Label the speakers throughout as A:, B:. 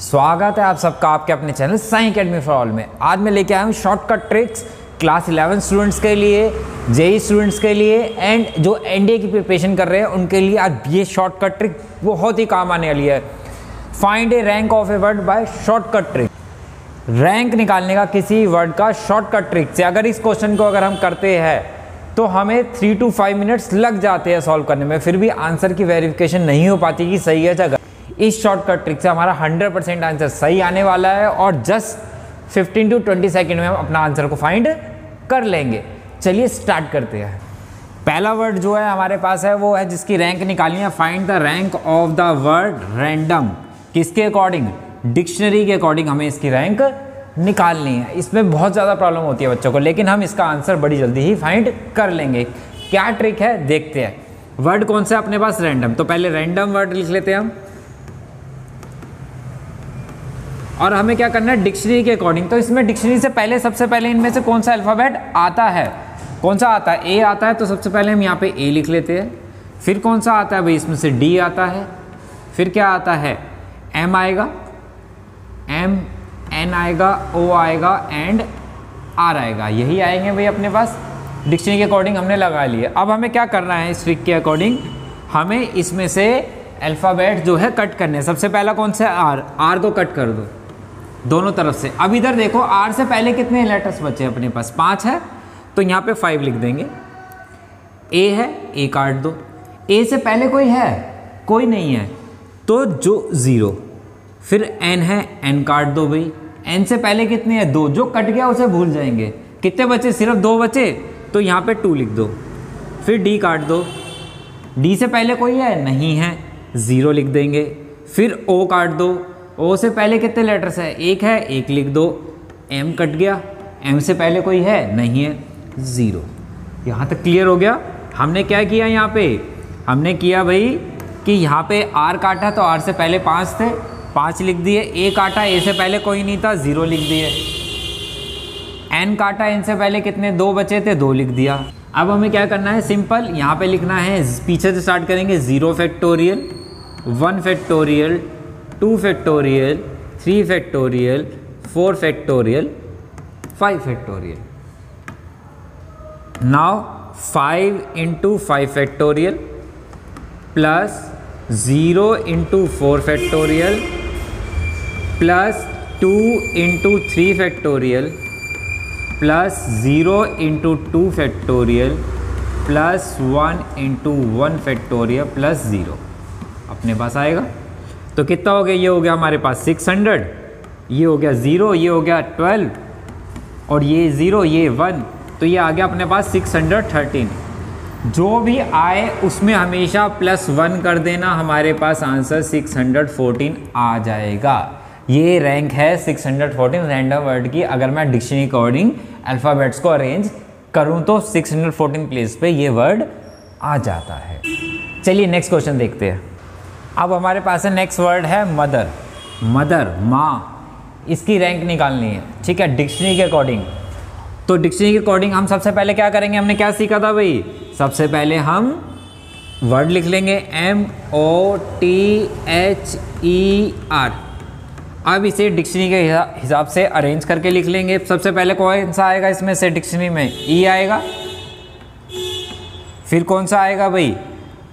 A: स्वागत है आप सबका आपके अपने channel Sai academy for all में। आज मैं लेके आया हूँ शॉर्टकट ट्रिक्स क्लास 11 स्टूडेंट्स के लिए, जेई स्टूडेंट्स के लिए एंड जो एनडीए की प्रिपरेशन कर रहे हैं, उनके लिए आज ये शॉर्टकट ट्रिक बहुत ही काम आने वाली है। Find a rank of a word by shortcut trick rank निकालने का किसी वर्ड का शॉर्टकट ट्रिक से अगर इस क्वेश्चन को अगर हम करते हैं तो हमें थ्री टू फाइव मिनट्स लग जाते हैं सॉल्व करने में, फिर भी आंसर की वेरिफिकेशन नहीं हो पाती कि सही है गलत। इस शॉर्टकट ट्रिक से हमारा 100 परसेंट आंसर सही आने वाला है और जस्ट 15 टू 20 सेकंड में हम अपना आंसर को फाइंड कर लेंगे। चलिए स्टार्ट करते हैं। पहला वर्ड जो है हमारे पास है, वो है जिसकी रैंक निकालनी है। Find the rank of the word random किसके अकॉर्डिंग डिक्शनरी के अकॉर्डिंग हमें इसकी रैंक निकालनी है। इसमें बहुत ज़्यादा प्रॉब्लम होती है बच्चों को, लेकिन हम इसका आंसर बड़ी जल्दी ही फाइंड कर लेंगे। क्या ट्रिक है? देखते हैं। वर्ड कौन सा अपने पास? रैंडम तो पहले रैंडम वर्ड लिख लेते हैं हम। और हमें क्या करना है? डिक्शनरी के अकॉर्डिंग तो इसमें डिक्शनरी से पहले, सबसे पहले इनमें से कौन सा अल्फ़ाबेट आता है? कौन सा आता है? ए आता है तो सबसे पहले हम यहाँ पे ए लिख लेते हैं। फिर कौन सा आता है? भाई, इसमें से डी आता है। फिर क्या आता है? एम आएगा। एम एन आएगा ओ आएगा एंड आर आएगा। यही आएँगे भाई अपने पास। डिक्शनरी के अकॉर्डिंग हमने लगा लिए। अब हमें क्या करना है इस ट्रिक के अकॉर्डिंग हमें इसमें से अल्फ़ाबेट जो है कट करने सबसे पहला कौन सा? आर आर को कट कर दो। दोनों तरफ़ से। अब इधर देखो आर से पहले कितने लेटर्स बचे हैं अपने पास? पाँच है तो यहाँ पे फाइव लिख देंगे। ए है ए काट दो। ए से पहले कोई है? कोई नहीं है। तो जो ज़ीरो फिर एन है एन काट दो भाई। एन से पहले कितने हैं? दो। जो कट गया, उसे भूल जाएँगे। कितने बचे? सिर्फ़ दो बचे। तो यहाँ पे टू लिख दो। फिर डी काट दो। डी से पहले कोई है? नहीं है। ज़ीरो लिख देंगे। फिर ओ काट दो। ओ से पहले कितने लेटर्स है? एक है, एक लिख दो। एम कट गया। एम से पहले कोई है? नहीं है। ज़ीरो यहाँ तक क्लियर हो गया। हमने क्या किया यहाँ पे? हमने किया भाई कि यहाँ पे आर काटा तो आर से पहले पाँच थे। पाँच लिख दिए। ए काटा ए से पहले कोई नहीं था। ज़ीरो लिख दिए। एन काटा एन से पहले कितने? दो बचे थे, दो लिख दिया। अब हमें क्या करना है? सिंपल यहाँ पे लिखना है। पीछे से स्टार्ट करेंगे। Zero factorial one factorial two factorial, three factorial, four factorial, five factorial. Now five into five factorial plus zero into four factorial plus two into three factorial plus zero into two factorial plus one into one factorial plus zero. अपने पास आएगा। तो कितना हो गया? ये हो गया हमारे पास 600 ये हो गया ज़ीरो ये हो गया 12 और ये ज़ीरो ये वन तो ये आ गया अपने पास 613 जो भी आए, उसमें हमेशा प्लस वन कर देना, हमारे पास आंसर 614 आ जाएगा. ये रैंक है 614 रैंडम वर्ड की. अगर मैं डिक्शनरी अकॉर्डिंग अल्फ़ाबेट्स को अरेंज करूँ तो 614 प्लेस पे ये वर्ड आ जाता है. चलिए नेक्स्ट क्वेश्चन देखते हैं. अब हमारे पास है नेक्स्ट वर्ड है मदर मदर माँ. इसकी रैंक निकालनी है. ठीक है? डिक्शनरी के अकॉर्डिंग तो डिक्शनरी के अकॉर्डिंग हम सबसे पहले क्या करेंगे? हमने क्या सीखा था भाई? सबसे पहले हम वर्ड लिख लेंगे. M O T H E R अब इसे डिक्शनरी के हिसाब से अरेंज करके लिख लेंगे. सबसे पहले कौन सा आएगा इसमें से डिक्शनरी में? ई e आएगा. फिर कौन सा आएगा भाई?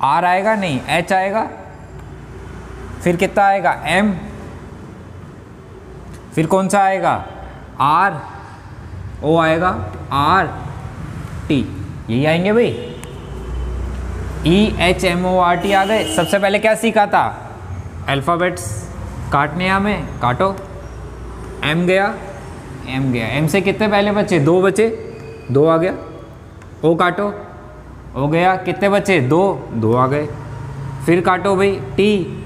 A: आर आएगा? नहीं. एच आएगा. फिर कितना आएगा? एम फिर कौन सा आएगा? आर ओ आएगा। आर टी यही आएँगे भाई। E H M O R T आ गए। सबसे पहले क्या सीखा था? अल्फ़ाबेट्स काटने हमें। काटो। एम गया। एम गया। एम से कितने पहले बचे? दो बचे। दो आ गया। ओ काटो। हो गया। कितने बचे? दो। दो आ गए। फिर काटो भाई। टी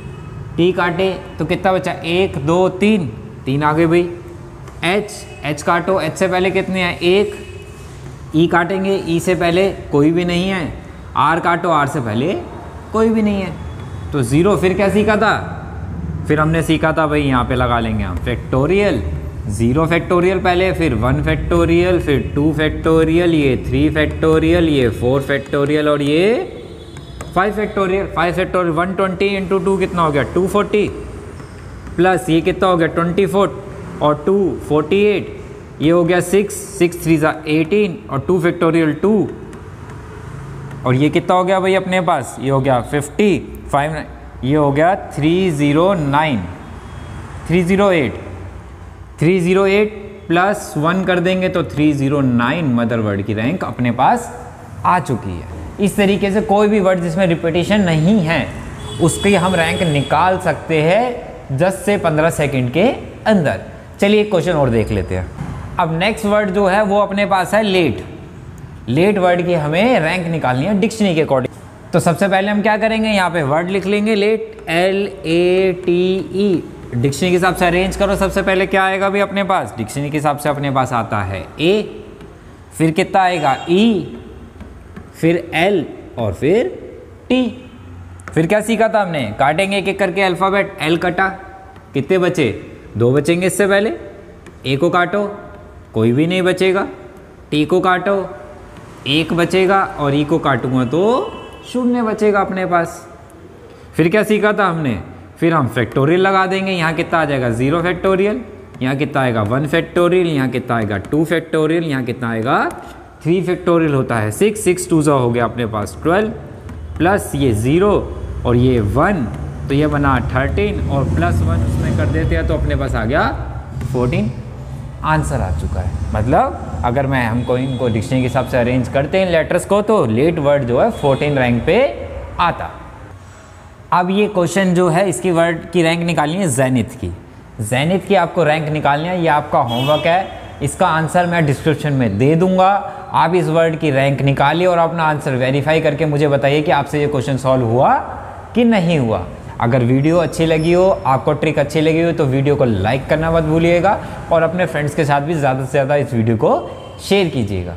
A: टी काटे तो कितना बचा? एक, दो, तीन। तीन आ गए भाई एच एच काटो। एच से पहले कितने हैं? एक। ई e काटेंगे। ई e से पहले कोई भी नहीं है। आर काटो। आर से पहले कोई भी नहीं है। तो ज़ीरो फिर क्या सीखा था? फिर हमने सीखा था, भाई, यहाँ पे लगा लेंगे हम। फैक्टोरियल ज़ीरो फैक्टोरियल पहले, फिर वन फैक्टोरियल फिर टू फैक्टोरियल ये थ्री फैक्टोरियल ये फोर फैक्टोरियल और ये five factorial five factorial one twenty into two कितना हो गया? To forty. प्लस ये कितना हो गया? Twenty four. और टू फोर्टी एट। ये हो गया सिक्स। सिक्स थ्री ज़ा एटीन। और टू फैक्टोरियल टू। और ये कितना हो गया भाई अपने पास? ये हो गया फिफ्टी। फाइव ये हो गया three zero nine. Three zero eight. Three zero eight plus one कर देंगे तो three zero nine mother word की रैंक अपने पास आ चुकी है। इस तरीके से कोई भी वर्ड जिसमें रिपीटेशन नहीं है उसकी हम रैंक निकाल सकते हैं 10 से 15 सेकंड के अंदर। चलिए एक क्वेश्चन और देख लेते हैं। अब नेक्स्ट वर्ड जो है वो अपने पास है लेट लेट वर्ड की हमें रैंक निकालनी है डिक्शनरी के अकॉर्डिंग तो सबसे पहले हम क्या करेंगे? यहाँ पे वर्ड लिख लेंगे let L A T E dictionary के हिसाब से अरेंज करो सबसे पहले क्या आएगा भी अपने पास? डिक्शनरी के हिसाब से अपने पास आता है ए फिर कितना आएगा? ई e, फिर एल और फिर टी फिर क्या सीखा था हमने? काटेंगे एक एक करके अल्फ़ाबेट एल कटा। कितने बचे? दो बचेंगे इससे पहले। ए को काटो, कोई भी नहीं बचेगा। टी को काटो, एक बचेगा और ई को काटूँगा तो शून्य बचेगा अपने पास। फिर क्या सीखा था हमने? फिर हम फैक्टोरियल लगा देंगे। यहाँ कितना आ जाएगा? ज़ीरो फैक्टोरियल यहाँ कितना आएगा? वन फैक्टोरियल यहाँ कितना आएगा? टू फैक्टोरियल यहाँ कितना आएगा? थ्री फैक्टोरियल होता है, सिक्स सिक्स टू ज़ा हो गया अपने पास, ट्वेल्व, प्लस ये ज़ीरो और ये वन तो ये बना थर्टीन और प्लस वन उसमें कर देते हैं तो अपने पास आ गया फोर्टीन। आंसर आ चुका है। मतलब अगर मैं हमको इनको डिक्शनरी के हिसाब से अरेंज करते हैं लेटर्स को तो लेट वर्ड जो है फोर्टीन रैंक पे आता। अब ये क्वेश्चन जो है, इसकी वर्ड की रैंक निकालनी है जैनित की। जैनित की आपको रैंक निकालनी है, ये आपका होमवर्क है। इसका आंसर मैं डिस्क्रिप्शन में दे दूँगा। आप इस वर्ड की रैंक निकालिए और अपना आंसर वेरीफाई करके मुझे बताइए कि आपसे ये क्वेश्चन सॉल्व हुआ कि नहीं हुआ। अगर वीडियो अच्छी लगी हो, आपको ट्रिक अच्छी लगी हो तो वीडियो को लाइक करना मत भूलिएगा और अपने फ्रेंड्स के साथ भी ज़्यादा से ज़्यादा इस वीडियो को शेयर कीजिएगा।